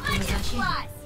Wonderful.